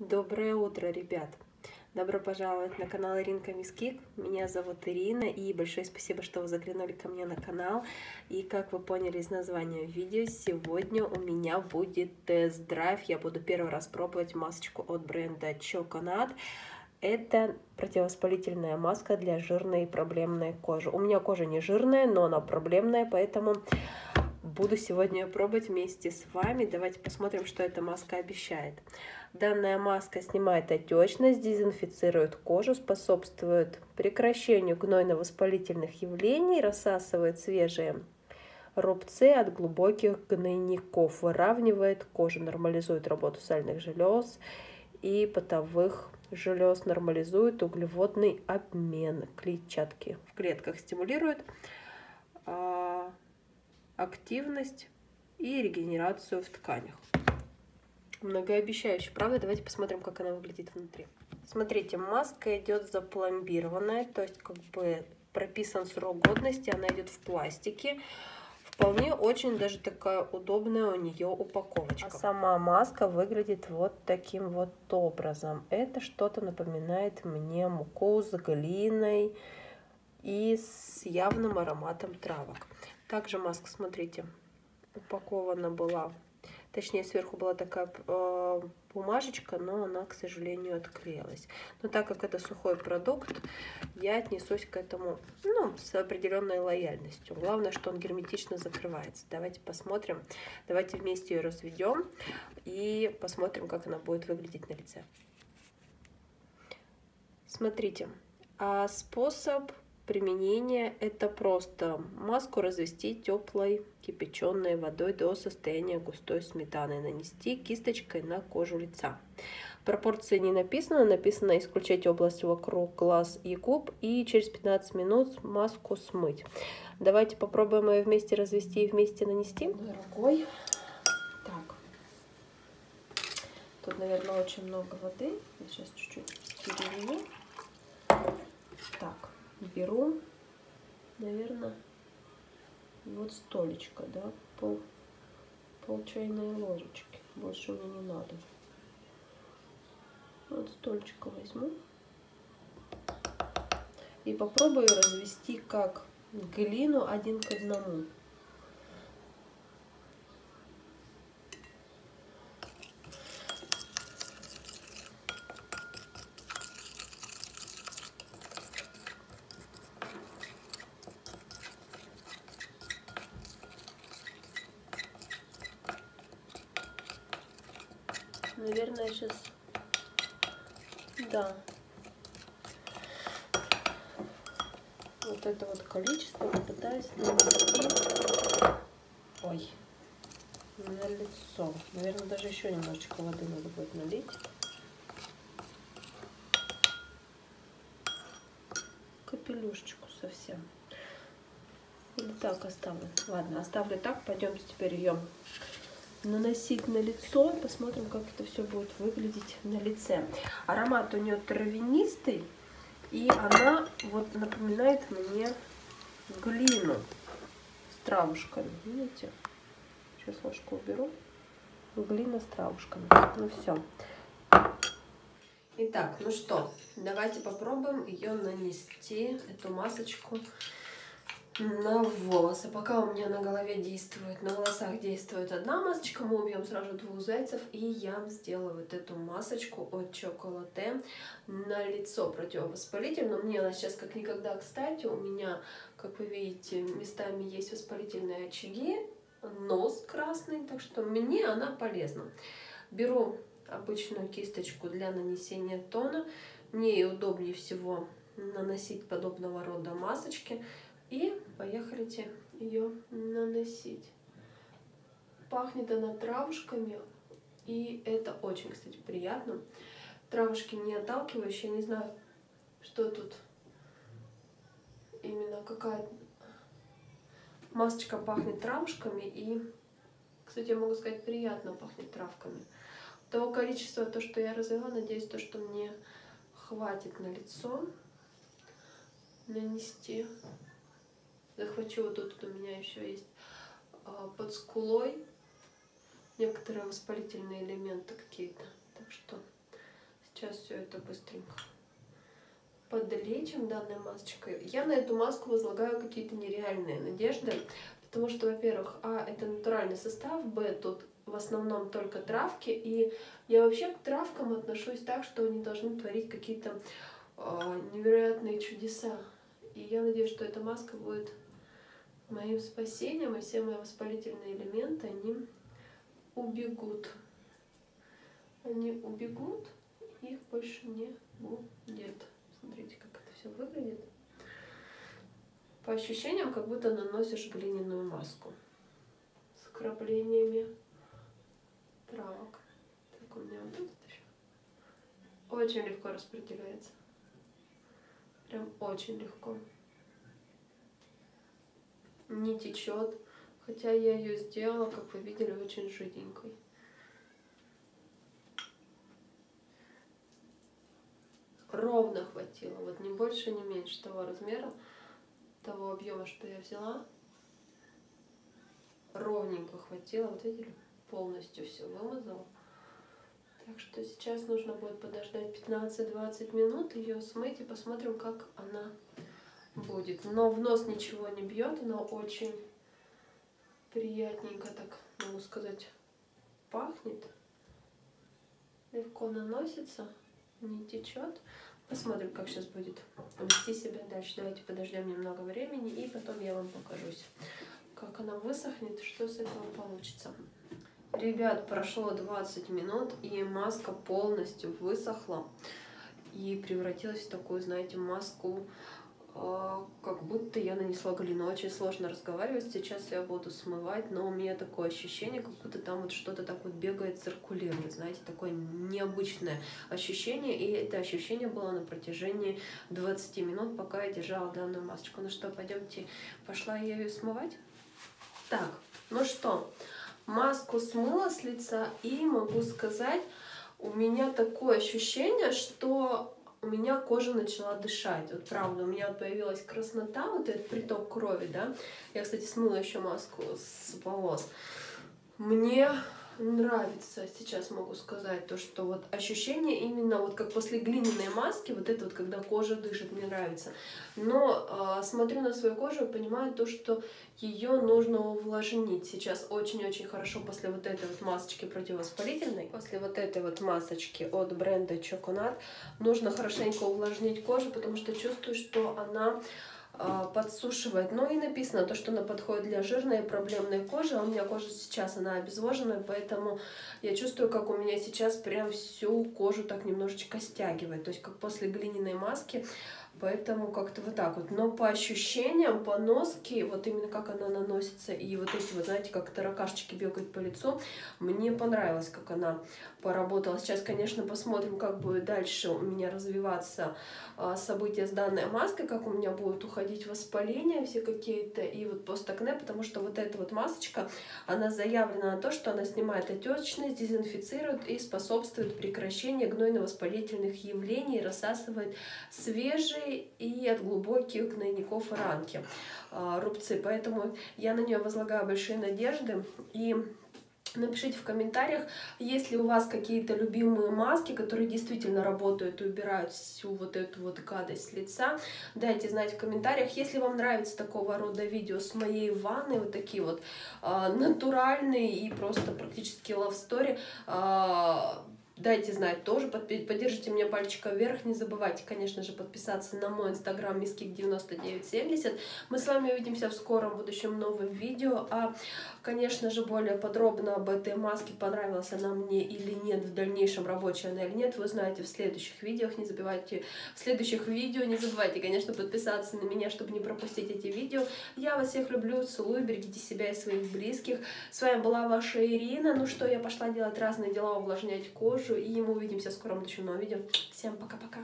Доброе утро, ребят! Добро пожаловать на канал Иринка Мискик. Меня зовут Ирина, и большое спасибо, что вы заглянули ко мне на канал. И как вы поняли из названия видео, сегодня у меня будет тест-драйв. Я буду первый раз пробовать масочку от бренда Чоконат. Это противовоспалительная маска для жирной и проблемной кожи. У меня кожа не жирная, но она проблемная, поэтому буду сегодня пробовать вместе с вами. Давайте посмотрим, что эта маска обещает. Данная маска снимает отечность, дезинфицирует кожу, способствует прекращению гнойно-воспалительных явлений, рассасывает свежие рубцы от глубоких гнойников, выравнивает кожу, нормализует работу сальных желез и потовых желез, нормализует углеводный обмен клетчатки в клетках, стимулирует а, активность и регенерацию в тканях многообещающе, правда? Давайте посмотрим, как она выглядит внутри. Смотрите, маска идет запломбированная, то есть как бы прописан срок годности, она идет в пластике. Вполне очень даже такая удобная у нее упаковочка. А сама маска выглядит вот таким вот образом. Это что-то напоминает мне муку с глиной и с явным ароматом травок. Также маска, смотрите, упакована была Точнее, сверху была такая э, бумажечка, но она, к сожалению, отклеилась. Но так как это сухой продукт, я отнесусь к этому ну, с определенной лояльностью. Главное, что он герметично закрывается. Давайте посмотрим. Давайте вместе ее разведем и посмотрим, как она будет выглядеть на лице. Смотрите, а способ применения это просто маску развести теплой кипяченой водой до состояния густой сметаны. Нанести кисточкой на кожу лица. Пропорции не написано, написано исключать область вокруг глаз и губ и через 15 минут маску смыть. Давайте попробуем ее вместе развести и вместе нанести. Дорогой. Так. Тут, наверное, очень много воды. сейчас чуть-чуть перелью. Так беру, наверное, вот столечко, да, пол, пол чайной ложечки. Больше мне не надо. Вот столечко возьму. И попробую развести как глину один к одному. Наверное, сейчас... Да. Вот это вот количество попытаюсь нанести... Ой. На лицо. Наверное, даже еще немножечко воды надо будет налить. Капелюшечку совсем. Или так оставлю. Ладно, оставлю так. Пойдемте теперь ее наносить на лицо. Посмотрим, как это все будет выглядеть на лице. Аромат у нее травянистый. И она вот напоминает мне глину с травушками. Видите? Сейчас ложку уберу. Глина с травушками. Ну все. Итак, ну что, давайте попробуем ее нанести, эту масочку на волосы. Пока у меня на голове действует, на волосах действует одна масочка, мы убьем сразу двух зайцев, и я сделаю вот эту масочку от Чоколате на лицо противовоспалительную. Мне она сейчас как никогда кстати, у меня, как вы видите, местами есть воспалительные очаги, нос красный, так что мне она полезна. Беру обычную кисточку для нанесения тона, мне удобнее всего наносить подобного рода масочки. И поехали ее наносить. Пахнет она травушками, и это очень, кстати, приятно. Травушки не отталкивающие, не знаю, что тут именно какая масочка пахнет травушками и, кстати, я могу сказать, приятно пахнет травками. Того количества, то, что я развела, надеюсь, то, что мне хватит на лицо нанести захвачу. Вот тут у меня еще есть а, под скулой некоторые воспалительные элементы какие-то. Так что все это быстренько подлечим данной масочкой. Я на эту маску возлагаю какие-то нереальные надежды, потому что, во-первых, а, это натуральный состав, б, тут в основном только травки, и я вообще к травкам отношусь так, что они должны творить какие-то э, невероятные чудеса. И я надеюсь, что эта маска будет моим спасением, и все мои воспалительные элементы, они убегут. Они убегут, их больше не будет. Смотрите, как это все выглядит. По ощущениям, как будто наносишь глиняную маску с краплениями травок. Так, у меня вот тут еще. Очень легко распределяется. Прям очень легко. Не течет. Хотя я ее сделала, как вы видели, очень жиденькой. Ровно хватило. Вот не больше, не меньше того размера, того объема, что я взяла. Ровненько хватило. Вот видели? полностью все вымазала. Так что сейчас нужно будет подождать 15-20 минут, ее смыть и посмотрим, как она будет. Но в нос ничего не бьет, она очень приятненько, так могу сказать, пахнет. Легко наносится, не течет. Посмотрим, как сейчас будет вести себя дальше. Давайте подождем немного времени и потом я вам покажусь, как она высохнет, что с этого получится. Ребят, прошло 20 минут, и маска полностью высохла и превратилась в такую, знаете, маску, как будто я нанесла глину. Очень сложно разговаривать, сейчас я буду смывать, но у меня такое ощущение, как будто там вот что-то так вот бегает, циркулирует, знаете, такое необычное ощущение, и это ощущение было на протяжении 20 минут, пока я держала данную масочку. Ну что, пойдемте, пошла я ее смывать? Так, ну что, маску смыла с лица и могу сказать, у меня такое ощущение, что у меня кожа начала дышать. Вот правда, у меня появилась краснота, вот этот приток крови, да. Я, кстати, смыла еще маску с волос. Мне нравится, сейчас могу сказать, то, что вот ощущение именно вот как после глиняной маски, вот это вот, когда кожа дышит, мне нравится. Но э, смотрю на свою кожу и понимаю то, что ее нужно увлажнить. Сейчас очень-очень хорошо после вот этой вот масочки противовоспалительной, после вот этой вот масочки от бренда Choconat, нужно хорошенько увлажнить кожу, потому что чувствую, что она подсушивает. Ну и написано то, что она подходит для жирной и проблемной кожи. А у меня кожа сейчас, она обезвоженная, поэтому я чувствую, как у меня сейчас прям всю кожу так немножечко стягивает. То есть как после глиняной маски Поэтому как-то вот так вот. Но по ощущениям, по носке, вот именно как она наносится, и вот эти вот, знаете, как таракашечки бегают по лицу, мне понравилось, как она поработала. Сейчас, конечно, посмотрим, как будет дальше у меня развиваться а, события с данной маской, как у меня будет уходить воспаление все какие-то, и вот постакне, потому что вот эта вот масочка, она заявлена на то, что она снимает отечность, дезинфицирует и способствует прекращению гнойно-воспалительных явлений, рассасывает свежие и от глубоких гнойников и ранки, а, рубцы. Поэтому я на нее возлагаю большие надежды. И Напишите в комментариях, есть ли у вас какие-то любимые маски, которые действительно работают и убирают всю вот эту вот гадость лица. Дайте знать в комментариях. Если вам нравится такого рода видео с моей ванной, вот такие вот э, натуральные и просто практически love story, э, Дайте знать тоже, поддержите меня пальчиком вверх. Не забывайте, конечно же, подписаться на мой инстаграм miskik9970. Мы с вами увидимся в скором будущем новом видео. А, конечно же, более подробно об этой маске, понравилась она мне или нет, в дальнейшем рабочая она или нет, вы знаете в следующих видео. Не забывайте в следующих видео, не забывайте, конечно, подписаться на меня, чтобы не пропустить эти видео. Я вас всех люблю, целую, берегите себя и своих близких. С вами была ваша Ирина. Ну что, я пошла делать разные дела, увлажнять кожу и мы увидимся в скором будущем новом видео. Всем пока-пока.